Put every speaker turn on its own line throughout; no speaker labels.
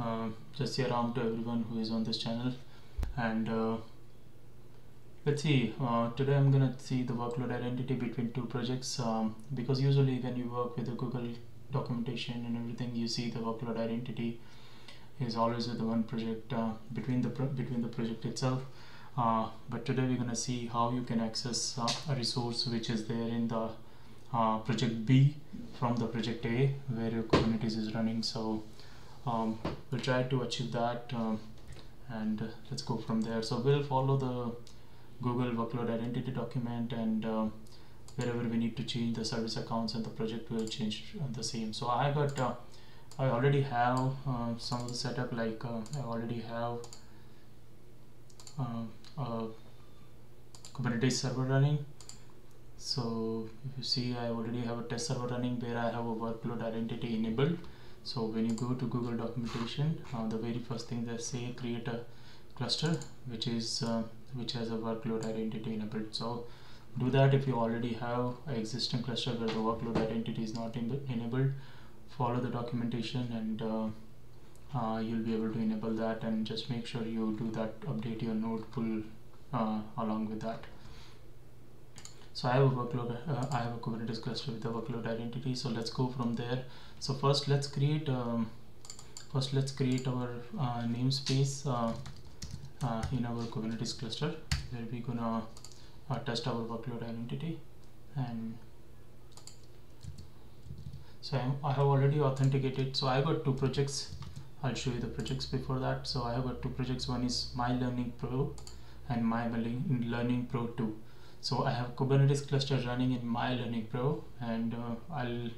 uh, just say around to everyone who is on this channel. And uh, let's see uh, today I'm gonna see the workload identity between two projects. Um, because usually when you work with the Google documentation and everything you see the workload identity is always with the one project uh, between the between the project itself. Uh, but today we're gonna see how you can access uh, a resource which is there in the project B from the project A where your Kubernetes is running. So um, we'll try to achieve that um, and uh, let's go from there. So we'll follow the Google workload identity document and uh, wherever we need to change the service accounts and the project will change the same. So I got uh, I already have uh, some of the setup like uh, I already have uh, Kubernetes server running. So if you see I already have a test server running where I have a workload identity enabled so when you go to Google documentation uh, the very first thing they say create a cluster which is uh, which has a workload identity enabled so do that if you already have an existing cluster where the workload identity is not enabled. Follow the documentation and uh, uh, you'll be able to enable that and just make sure you do that update your node pool uh, along with that so I have a workload uh, I have a Kubernetes cluster with a workload identity. So let's go from there. So first let's create um, first let's create our uh, namespace uh, uh, in our Kubernetes cluster where we're gonna uh, test our workload identity. And so I'm, I have already authenticated. So I got two projects. I'll show you the projects before that. So I have got two projects. One is my learning pro and my learning pro 2 so I have Kubernetes cluster running in my learning pro and uh, I'll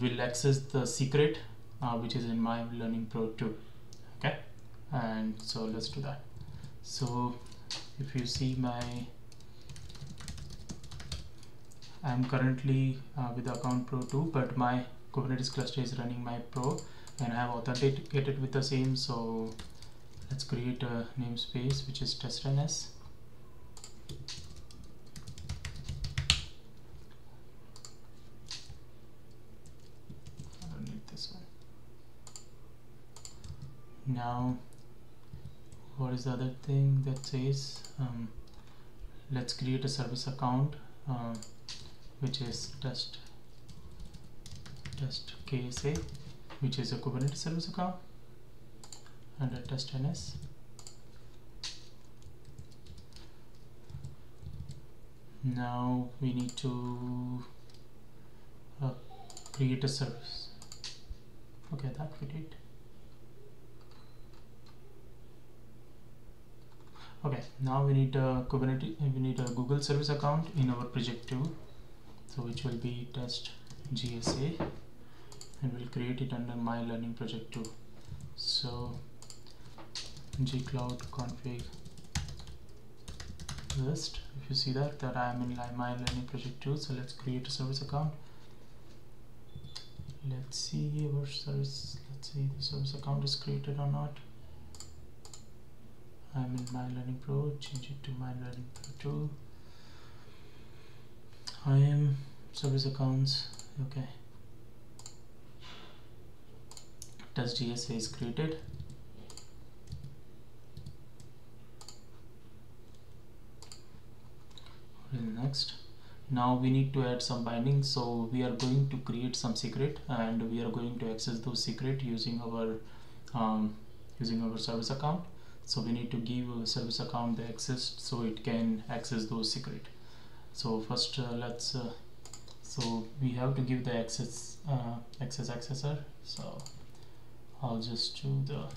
will access the secret uh, which is in my learning pro too. okay and so let's do that so if you see my I'm currently uh, with account pro 2 but my Kubernetes cluster is running my pro and I have authenticated with the same so let's create a namespace which is testns now what is the other thing that says um, let's create a service account uh, which is test test KSA which is a Kubernetes service account under test NS now we need to uh, create a service. Okay that we did okay now we need a kubernetes we need a google service account in our project 2 so which will be test gsa and we'll create it under my learning project 2 so gcloud config list. If you see that that i am in my learning project 2 so let's create a service account. Let's see our service let's see the service account is created or not I'm in my learning pro change it to my learning pro 2 IAM service accounts okay. Test GSA is created. Next. Now we need to add some bindings so we are going to create some secret and we are going to access those secret using our um, using our service account so we need to give a service account the access so it can access those secret. So first uh, let's uh, so we have to give the access uh, access accessor. So I'll just do the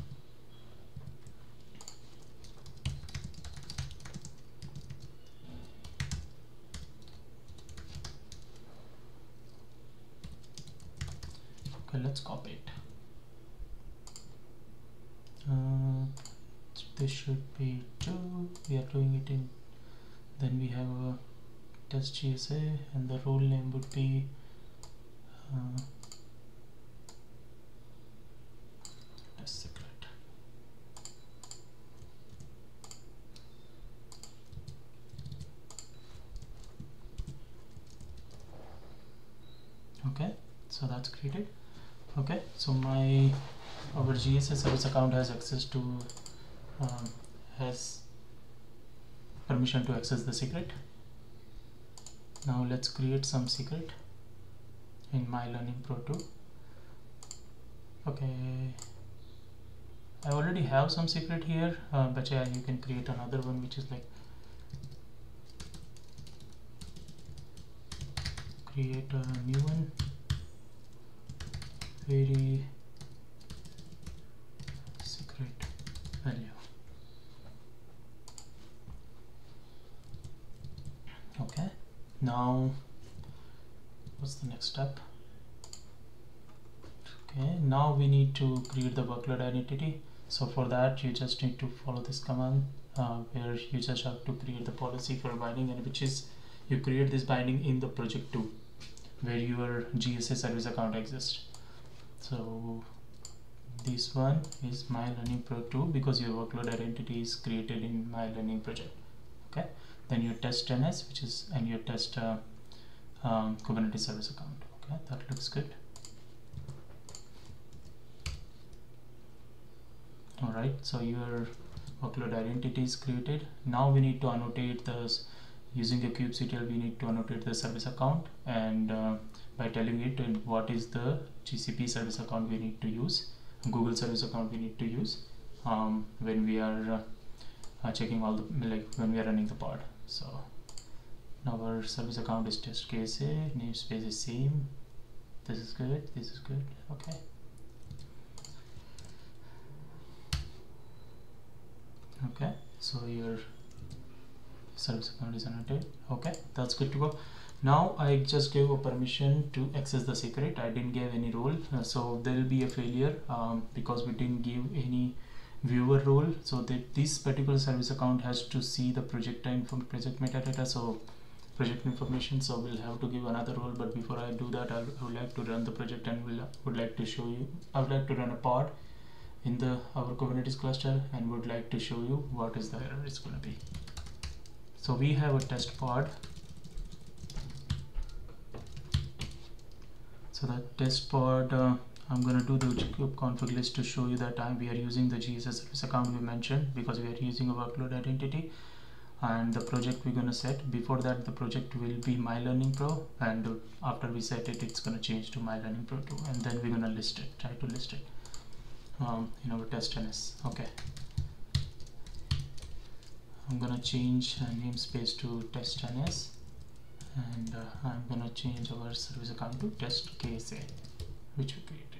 okay let's copy it uh, this should be 2 we are doing it in then we have a test GSA and the role name would be uh, test secret okay so that's created. Okay so my our GSA service account has access to um, has permission to access the secret. Now let's create some secret in my learning pro 2 okay. I already have some secret here uh, but yeah you can create another one which is like create a new one. Very secret value okay now what's the next step? Okay now we need to create the workload identity. So for that you just need to follow this command uh, where you just have to create the policy for binding and which is you create this binding in the project 2 where your GSA service account exists. So this one is my learning pro 2 because your workload identity is created in my learning project. Okay then your test NS which is and your test uh, um, Kubernetes service account. Okay that looks good. Alright so your workload identity is created. Now we need to annotate this using a kubectl we need to annotate the service account. And uh, by telling it what is the GCP service account we need to use Google service account we need to use um, when we are uh, checking all the like when we are running the pod so our service account is test KSA namespace is same. This is good this is good okay. Okay so your service account is annotated okay that's good to go. Now I just gave a permission to access the secret. I didn't give any role uh, so there will be a failure um, because we didn't give any viewer role. So that this particular service account has to see the project time from project metadata so project information. So we'll have to give another role. But before I do that I would like to run the project and will would like to show you I would like to run a pod in the our Kubernetes cluster and would like to show you what is the error it's going to be. So we have a test pod so that test pod uh, I'm gonna do the config list to show you that uh, we are using the GSA service account we mentioned because we are using a workload identity. And the project we're gonna set before that the project will be my learning pro and after we set it it's gonna change to my learning pro 2 and then we're gonna list it try to list it um, in our test NS okay. I'm gonna change uh, namespace to test NS and uh, I'm gonna change our service account to test KSA which we created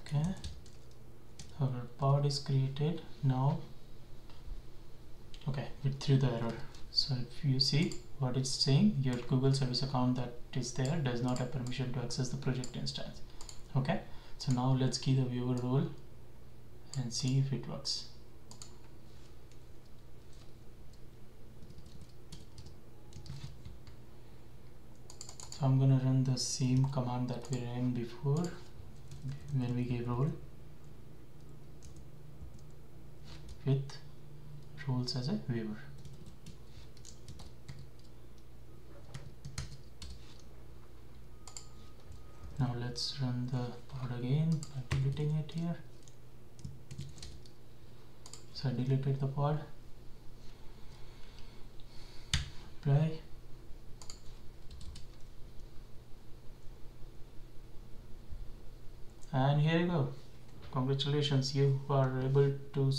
okay. Our pod is created now. Okay it threw the error. So if you see what it's saying your Google service account that is there does not have permission to access the project instance. Okay? So now let's key the viewer role and see if it works so I'm gonna run the same command that we ran before when we gave role with roles as a viewer. Now let's run the pod again by deleting it here. So I deleted the pod. Apply and here you go. Congratulations. You are able to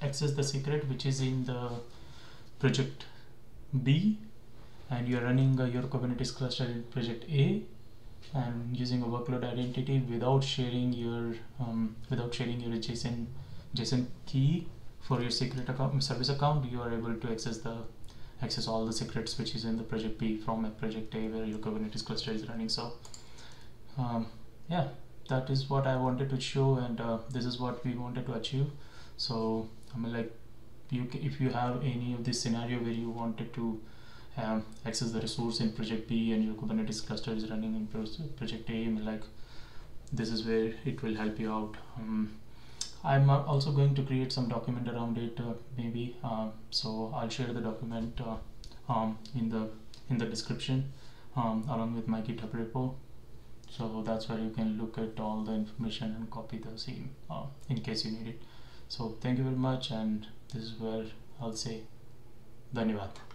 access the secret which is in the project B. And you are running uh, your Kubernetes cluster in project A and using a workload identity without sharing your um, without sharing your JSON JSON key for your secret account service account you are able to access the access all the secrets which is in the project B from a project A where your Kubernetes cluster is running. So um, yeah that is what I wanted to show and uh, this is what we wanted to achieve. So I mean like you if you have any of this scenario where you wanted to um, access the resource in project B and your Kubernetes cluster is running in project A I mean like this is where it will help you out. Um, I'm uh, also going to create some document around it uh, maybe uh, so I'll share the document uh, um, in the in the description um, along with my github repo so that's where you can look at all the information and copy the same uh, in case you need it so thank you very much and this is where I'll say धन्यवाद